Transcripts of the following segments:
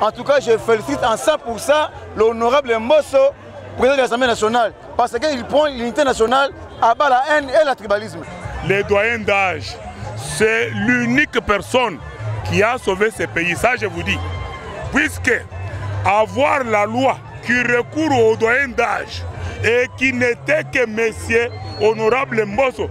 En tout cas, je félicite en 100% l'honorable Mosso, président de l'Assemblée nationale, parce qu'il prend l'unité nationale à bas la haine et le tribalisme. Les doyens d'âge, c'est l'unique personne qui a sauvé ce pays, ça je vous dis. Puisque avoir la loi qui recourt aux doyens d'âge et qui n'était que monsieur honorable Mosso,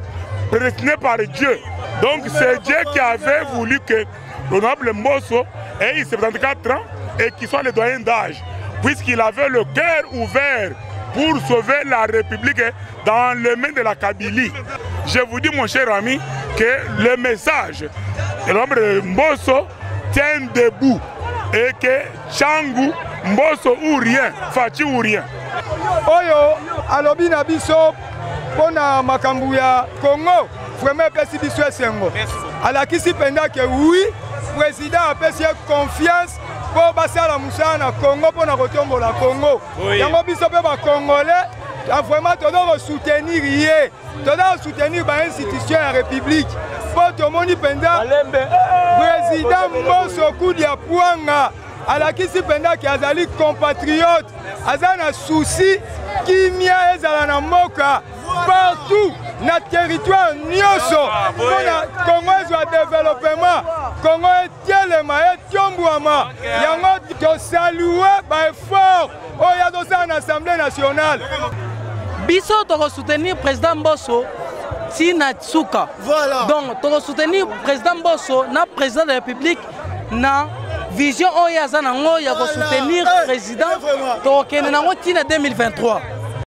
prédestiné par Dieu. Donc c'est Dieu qui avait voulu que l'honorable Mosso ait 74 ans et qu'il soit le doyen d'âge, puisqu'il avait le cœur ouvert pour sauver la République dans les mains de la Kabylie. Je vous dis, mon cher ami, que le message de l'homme Mbosso tient debout et que Changu, Mbosso ou rien, Fachi ou rien. oyo alobi na biso mpona makambo ya congo vraiment epesi biso esengo alakisi mpenza ke wi président apesi ye confiance mpo basala mosala na congo mpona kotombola congo. Yango biso mpe bacongolais vraiment toza kosoutenir ye. Toza kosoutenir bainstitution ya république. Mpo tomoni mpenza président mboso kudi ya pwanga alakisi mpenza ke azali compatriote aza na susi kimia ezala na mboka partout na territoire nyonso. Mpona kongo ezwa développement. Kongo etielema etiombwama yango tosalue baeffort oyo azosala na assemblée nationale. Biso tokosoutenir président mboso ntina suka Voilà. donc tokosoutenir président mboso na président de la république na vision oyo aza nango ya kosoutenir Eh, président eh, vraiment. tokokende nango ntina 2023